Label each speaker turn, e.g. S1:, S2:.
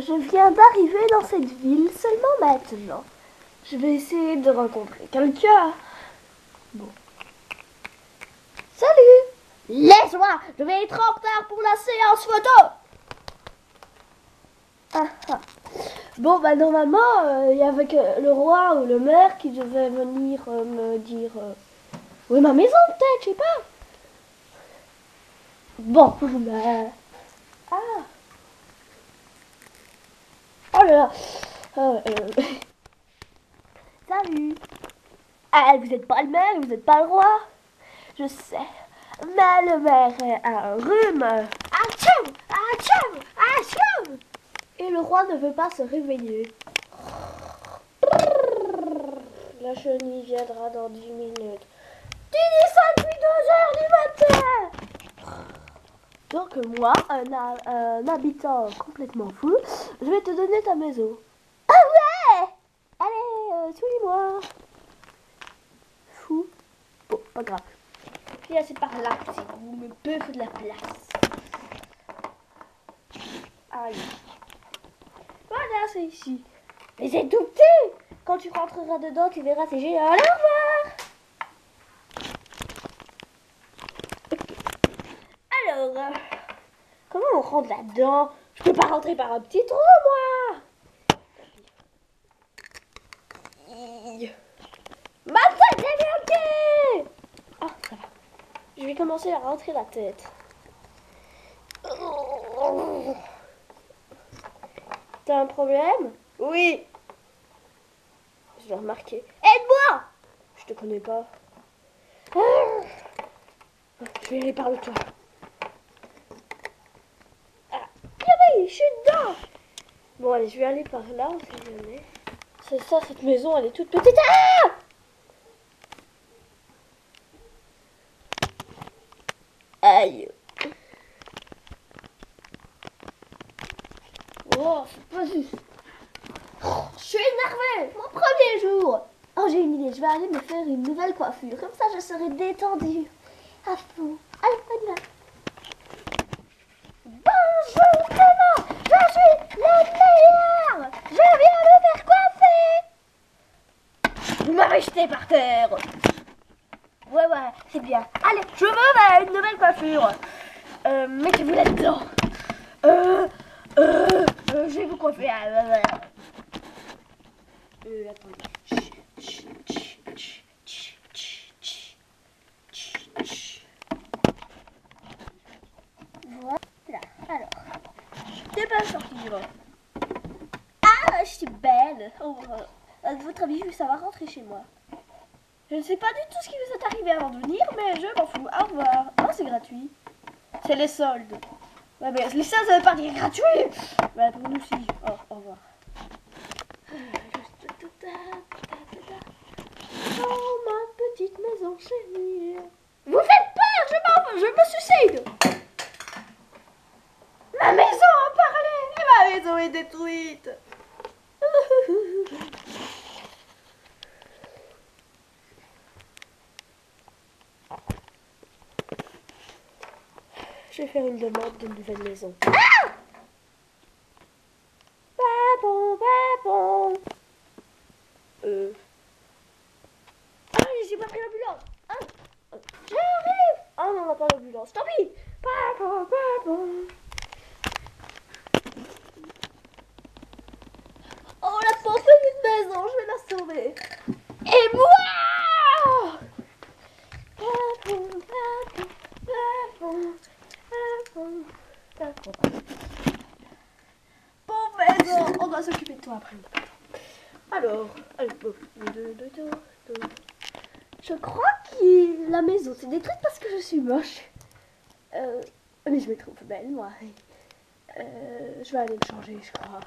S1: je viens d'arriver dans cette ville seulement maintenant. Je vais essayer de rencontrer quelqu'un. Bon. Salut Laisse-moi Je vais être en retard pour la séance photo ah, ah. Bon, bah normalement, euh, il y avait le roi ou le maire qui devait venir euh, me dire... euh, où est ma maison peut-être, je sais pas. Bon, bah... Ah Oh Euh, euh, Salut Ah, vous n'êtes pas le maire, vous n'êtes pas le roi Je sais. Mais le maire a un rhume Achou Achou Achou Et le roi ne veut pas se réveiller. La chenille viendra dans 10 minutes. Donc moi, un, ha- un habitant complètement fou, je vais te donner ta maison. Ah ouais Allez, euh, suis-moi. Fou. Bon, pas grave. Viens, c'est par là, si vous me peu de la place. Aïe. Voilà, c'est ici. Mais c'est tout Quand tu rentreras dedans, tu verras, c'est génial. Au Alors, euh, comment on rentre là-dedans Je peux pas rentrer par un petit trou, moi. Ma tête est bloquée Ah, ça va. Je vais commencer à rentrer la tête. T'as un problème? Oui. Je l'ai remarqué. Aide-moi Je te connais pas. Ah. Je vais aller par le toit. Ah, ah oui, je suis dedans. Bon, allez, je vais aller par là, on sait jamais. C'est ça, cette maison, elle est toute petite. Ah Aïe. Oh, c'est pas juste. Je suis énervée. Mon premier jour. Oh, j'ai une idée. Je vais aller me faire une nouvelle coiffure. Comme ça, je serai détendue. À fond. Allez, on y va. Bonjour, Clément. Je suis le meilleur. Je viens me faire coiffer. Vous m'avez jeté par terre. Ouais, ouais, c'est bien. Allez, je veux une nouvelle coiffure. Euh, mettez-vous là-dedans. Euh, euh, euh, je vais vous coiffer. Ah. Euh, attendez. Ah, je suis belle. Oh, euh, votre avis, ça va rentrer chez moi. Je ne sais pas du tout ce qui vous est arrivé avant de venir, mais je m'en fous. Au revoir. Oh, c'est gratuit. C'est les soldes. Mais les soldes, ça veut pas dire gratuit. Bah, pour nous, si. Oh, ma petite maison chérie. Vous faites peur, je m'en je me suicide. Ma maison a parlé et ma maison est détruite. Je vais faire une demande d'une nouvelle maison. Ah Babon, babon. Euh. Ah, j'ai pas pris l'ambulance. Ah, ah, J'arrive. Ah non, on n'a pas l'ambulance. Tant pis. Babon, babon. Oh, la pauvre petite maison, je vais la sauver. Et moi. Bon, maison, on doit s'occuper de toi après. Alors, je crois que la maison s'est détruite parce que je suis moche. Euh, mais je me trouve belle, moi. Euh, je vais aller me changer, je crois.